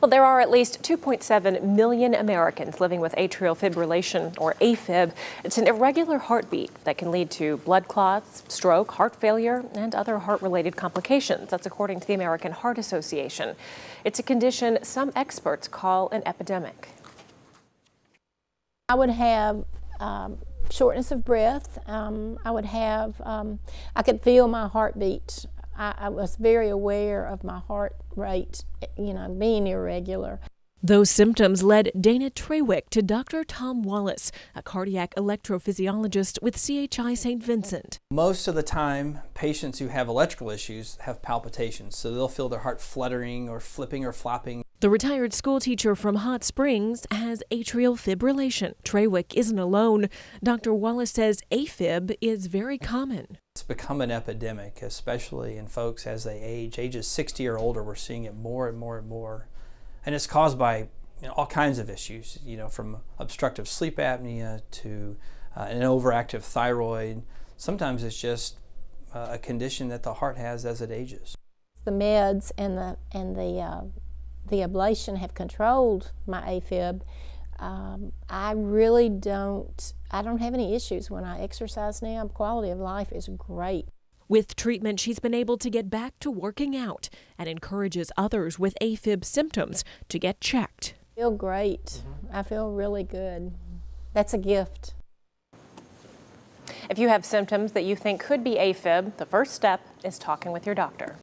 Well, there are at least 2.7 million Americans living with atrial fibrillation, or AFib. It's an irregular heartbeat that can lead to blood clots, stroke, heart failure, and other heart related complications. That's according to the American Heart Association. It's a condition some experts call an epidemic. I would have um, shortness of breath. Um, I would have, um, I could feel my heartbeat I, I was very aware of my heart rate, you know, being irregular. Those symptoms led Dana Trawick to Dr. Tom Wallace, a cardiac electrophysiologist with CHI St. Vincent. Most of the time, patients who have electrical issues have palpitations, so they'll feel their heart fluttering or flipping or flopping. The retired schoolteacher from Hot Springs has atrial fibrillation. Trawick isn't alone. Dr. Wallace says AFib is very common. It's become an epidemic, especially in folks as they age. Ages 60 or older, we're seeing it more and more and more. And it's caused by you know, all kinds of issues, you know, from obstructive sleep apnea to uh, an overactive thyroid. Sometimes it's just uh, a condition that the heart has as it ages. The meds and the, and the, uh, the ablation have controlled my AFib um, I really don't, I don't have any issues when I exercise now. Quality of life is great. With treatment, she's been able to get back to working out and encourages others with AFib symptoms to get checked. I feel great. Mm-hmm. I feel really good. That's a gift. If you have symptoms that you think could be AFib, the first step is talking with your doctor.